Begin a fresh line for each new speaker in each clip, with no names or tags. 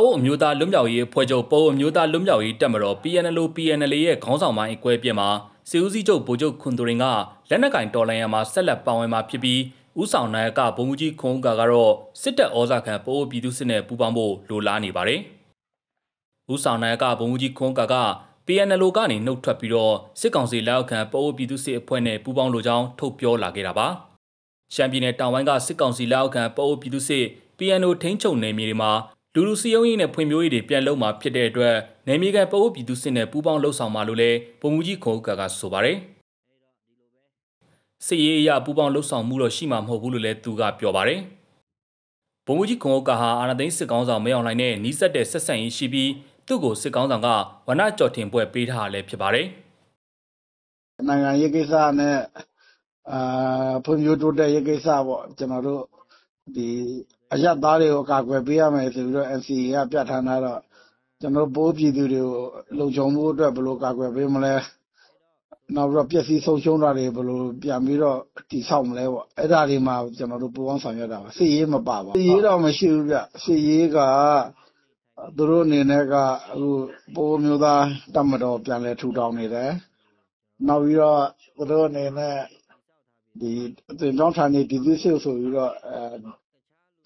အိုးအမျိုးသားလွတ်မြောက်ရေးအဖွဲ့ချုပ်ပအိုးအမျိုးသားလွတ်မြောက်ရေးတပ်မတော် PNLO PNL ရဲ့ခေါင်းဆောင်ပိုင်းအကွဲပြင်းမှာစီဦးစီးချုပ်ဗိုလ်ချုပ်ခွန်သူရင်ကလက်နက်ကင်တော်လှန်ရမှာဆက်လက်ပါဝင်မှာဖြစ်ပြီးဥဆောင်နိုင်ကဗိုလ်မှူးကြီးခွန်ဦးကာကတော့စစ်တပ်ဩဇာခံပအိုးပြည်သူစစ်နဲ့ပူးပေါင်းဖို့လိုလားနေပါတယ်။ဥဆောင်နိုင်ကဗိုလ်မှူးကြီးခွန်ကာက PNL ကနေနှုတ်ထွက်ပြီးတော့စစ်ကောင်စီလက်အောက်ခံပအိုးပြည်သူစစ်အဖွဲ့နဲ့ပူးပေါင်းလိုကြောင်းထုတ်ပြောလာခဲ့တာပါ။ရှမ်းပြည်နယ်တောင်ပိုင်းကစစ်ကောင်စီလက်အောက်ခံပအိုးပြည်သူစစ် PNO ထိန်းချုပ်နယ်မြေတွေမှာ လူလူစီယုံရေးနဲ့ဖွံ့ဖြိုးရေးတွေပြန်လုပ်မှာဖြစ်တဲ့အတွက်နယ်မြေကန်ပအိုးပြည်သူစစ်နဲ့ပူးပေါင်းလှုပ်ဆောင်မှာလို့လည်းပုံမူကြီးခေါ်ကကဆိုပါတယ်။စစ်ရေးအရပူးပေါင်းလှုပ်ဆောင်မှုတော့ရှိမှာမဟုတ်ဘူးလို့လည်းသူကပြောပါတယ်။ပုံမူကြီးခေါ်ကဟာအာဏာသိမ်းစစ်ကောင်ဆောင်မဲအောင်လှိုင်နဲ့နီးစပ်တဲ့ဆက်ဆံရေးရှိပြီးသူ့ကိုစစ်ကောင်ဆောင်ကဝနကြော်တင်ပွဲပေးထားလည်းဖြစ်ပါတယ်။
နိုင်ငံရေးကိစ္စနဲ့အာဖွံ့ဖြိုးတိုးတက်ရေးကိစ္စပေါ့ကျွန်တော်တို့ဒီ အရပ်သားတွေကိုကာကွယ်ပေးရမယ်ဆိုပြီးတော့ NCA ကပြဋ္ဌာန်းထားတော့ကျွန်တော်ပိုးပြည်သူတွေကိုလုံခြုံမှုအတွက်ဘယ်လိုကာကွယ်ပေးမလဲနောက်ပြီးတော့ပျက်စီးဆုံးရှုံးတာတွေဘယ်လိုပြန်ပြီးတော့တည်ဆောက်မလဲပေါ့အဲ့ဒါတွေမှာကျွန်တော်တို့ပူးပေါင်းဆောင်ရွက်တာပါစစ်ရေးမပါပါစစ်ရေးတော့မရှိဘူးဗျစစ်ရေးကသူတို့အနေနဲ့ကအခုပိုးမျိုးသားတတ်မတော်ပြန်လဲထူထောင်နေတယ်နောက်ပြီးတော့သူတို့အနေနဲ့ဒီအသွင်ပြောင်းဌာနေပြည်သူ့စစ်ဆိုပြီးတော့အဲ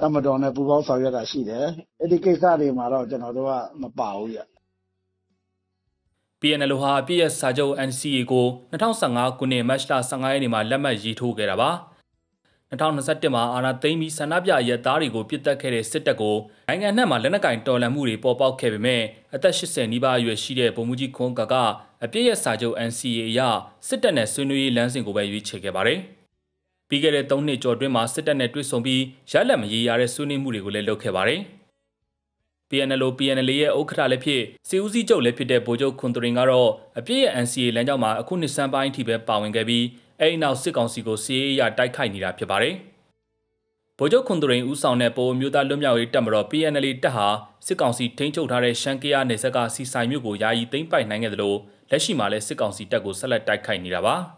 တပ်မတော်နဲ့ ပူးပေါင်းဆောင်ရွက်တာရှိတယ်။အဲ့ဒီကိစ္စတွေမှာတော့ ကျွန်တော်တို့က မပါဘူးရ။
PNL ဟာ အပြည့်ရဲ့စာချုပ် NCA ကို2015ခုနှစ် မတ်လ15ရက်နေ့မှာ လက်မှတ်ရေးထိုးခဲ့တာပါ။2021မှာ အာဏာသိမ်းပြီး ဆန္ဒပြရဲသားတွေကိုပြစ်တက်ခဲ့တဲ့ စစ်တပ်ကို နိုင်ငံနှံ့မှာ လက်နက်ကင်တော်လှန်မှုတွေ ပေါ်ပေါက်ခဲ့ပေမဲ့ အသက်80နီးပါးအရွယ်ရှိတဲ့ ဗိုလ်မှူးကြီး ခွန်ကာက အပြည့်ရဲ့စာချုပ် NCA အရ စစ်တပ်နဲ့ ဆွေးနွေးရေးလမ်းစဉ်ကိုပဲ ရွေးချယ်ခဲ့ပါတယ်။ ပြီးခဲ့တဲ့၃နှစ်ကျော်တွင်းမှာစစ်တပ်နဲ့တွေ့ဆုံပြီးရလက်မရေရတဲ့ဆွေးနွေးမှုတွေကိုလည်းလုပ်ခဲ့ပါတယ်။ PNLO PNL ရဲ့ဥက္ကဋ္ဌလည်းဖြစ်စီဦးစီးချုပ်လည်းဖြစ်တဲ့ဗိုလ်ချုပ်ခွန်တရင်ကတော့အပြည့်ရဲ့ NCA လမ်းကြောင်းမှာအခုနှစ်စံပိုင်းအထိပဲပါဝင်ခဲ့ပြီးအဲဒီနောက်စစ်ကောင်စီကိုစီးရေးရတိုက်ခိုက်နေတာဖြစ်ပါတယ်။ဗိုလ်ချုပ်ခွန်တရင်ဦးဆောင်တဲ့ပိုမျိုးသားလွတ်မြောက်ရေးတပ်မတော် PNL တပ်ဟာစစ်ကောင်စီထိန်းချုပ်ထားတဲ့ရှမ်းကယားနယ်စပ်ကစီဆိုင်မြို့ကိုယာယီသိမ်းပိုက်နိုင်ခဲ့တယ်လို့လက်ရှိမှာလည်းစစ်ကောင်စီတပ်ကိုဆက်လက်တိုက်ခိုက်နေတာပါ။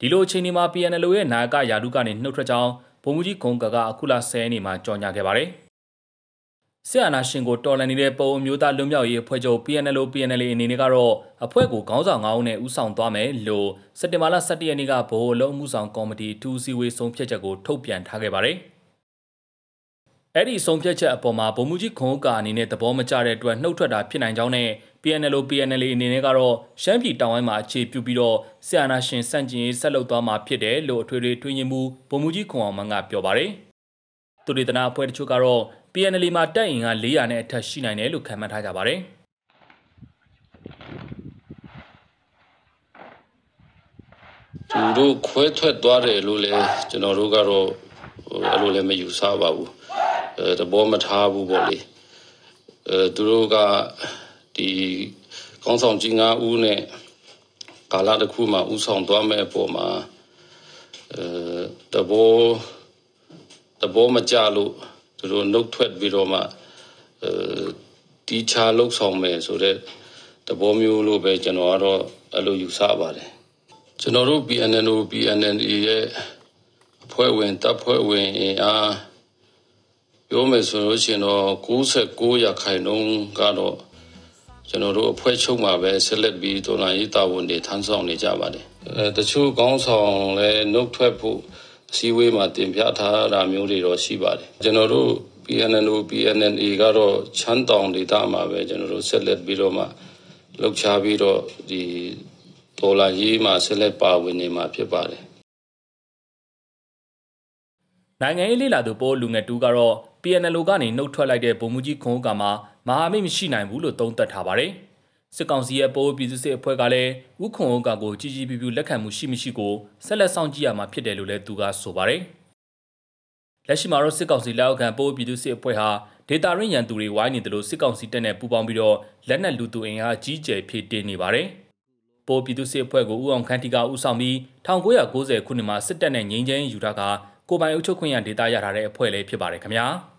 ဒီလိုအချိန်ဒီမှာ PNL ရဲ့နာယကယာတုကနေနှုတ်ထွက်ကြောင်းဗိုလ်မှူးကြီးခွန်ကကအခုလ10ရက်နေ့မှာကြော်ညာခဲ့ပါတယ်။ဆီယနာရှင်ကိုတော်လန်နေတဲ့ပုံအမျိုးသားလွတ်မြောက်ရေးအဖွဲ့ချုပ် PNL PNL အနေနဲ့ကတော့အဖွဲ့ကိုခေါင်းဆောင်9ဦးနဲ့ဦးဆောင်သွားမယ်လို့စက်တင်ဘာလ17ရက်နေ့ကဗဟိုလုံးမှုဆောင်ကော်မတီ2စီဝေးဆုံးဖြတ်ချက်ကိုထုတ်ပြန်ထားခဲ့ပါတယ်။ အဲ့ဒီဆုံးဖြတ်ချက်အပေါ်မှာဗိုလ်မှူးကြီးခွန်ကအနေနဲ့သဘောမကျတဲ့အတွက်နှုတ်ထွက်တာဖြစ်နိုင်ကြောင်းနဲ့ PNLO PNL အနေနဲ့ကတော့ရှမ်းပြည်တောင်ပိုင်းမှာအခြေပြုပြီးတော့ဆီယနာရှင်စန့်ကျင်ရေးဆက်လုပ်သွားမှာဖြစ်တယ်လို့အထွေထွေတွင်းရင်မှုဗိုလ်မှူးကြီးခွန်အောင်မန်းကပြောပါတယ်။သူတွေတနာအဖွဲ့တချို့ကတော့ PNL မှာတပ်အင်က400နဲ့အထက်ရှိနိုင်တယ်လို့ခန့်မှန်းထားကြပါတယ်။
သူတို့ခွဲထွက်သွားတယ်လို့လည်းကျွန်တော်တို့ကတော့အဲ့လိုလည်းမယူဆပါဘူးအဲ သဘောမထားဘူးပေါ့လေအဲသူတို့ကဒီကောင်းဆောင်ကြီး၅ဦးနဲ့ကာလတစ်ခုမှဥဆောင်သွားမဲ့အပေါ်မှာအဲတဘောတဘောမကြလို့သူတို့နှုတ်ထွက်ပြီးတော့မှအဲတီချာလှုပ်ဆောင်မယ်ဆိုတော့တဘောမျိုးလို့ပဲကျွန်တော်ကတော့အဲ့လိုယူဆပါတယ်ကျွန်တော်တို့ PNNO PNNA ရဲ့အဖွဲ့ဝင်တပ်ဖွဲ့ဝင်အား ပြောမယ်ဆိုလို့ရှိရင်တော့69ရာခိုင်နှုန်းကတော့ကျွန်တော်တို့အဖွဲ့ချုပ်မှာပဲဆက်လက်ပြီးတော်လိုင်းရေးတာဝန်တွေထမ်းဆောင်နေကြပါတယ်အဲတချို့ကောင်းဆောင်လည်းနှုတ်ထွက်ဖို့အစည်းအဝေးမှာတင်ပြထားတာမျိုးတွေတော့ရှိပါတယ်ကျွန်တော်တို့ PNNO PNNA ကတော့ချမ်းတောင်ဒေသမှာပဲကျွန်တော်တို့ဆက်လက်ပြီးတော့မှလှုပ်ရှားပြီးတော့ဒီတော်လာရေးမှာဆက်လက်ပါဝင်နေမှာဖြစ်ပါတယ်
နိုင်ငံရေးလေလာသူပိုးလူငယ်တူကတော့ PNL ကနေနှုတ်ထွက်လိုက်တဲ့ဗိုလ်မှူးကြီးခွန်ဦးကမှာမဟာမိတ်မရှိနိုင်ဘူးလို့သုံးသပ်ထားပါတယ်။စစ်ကောင်စီရဲ့ပိုးပြည်သူစစ်အဖွဲ့ကလည်းဥခွန်ဦးကကိုကြီးကြီးပြူပြူလက်ခံမှုရှိမရှိကိုဆက်လက်ဆောင်ကြည့်ရမှာဖြစ်တယ်လို့လည်းသူကဆိုပါတယ်။လက်ရှိမှာတော့စစ်ကောင်စီလက်အောက်ခံပိုးပြည်သူစစ်အဖွဲ့ဟာဒေတာရင်းရန်သူတွေဝိုင်းနေတယ်လို့စစ်ကောင်စီတပ်နဲ့ပူးပေါင်းပြီးတော့လက်နက်လူသူအင်အားကြီးကျယ်ဖြည့်တင်းနေပါတယ်။ပိုးပြည်သူစစ်အဖွဲ့ကိုဦးအောင်ခန်းတီကဦးဆောင်ပြီး1990ခုနှစ်မှာစစ်တပ်နဲ့ငြိမ်းချမ်းယူထားက ကိုပိုင်အုပ်ချုပ်ခွင့်ရဒေတာရထားတဲ့အဖွဲ့လေးဖြစ်ပါတယ်ခင်ဗျာ။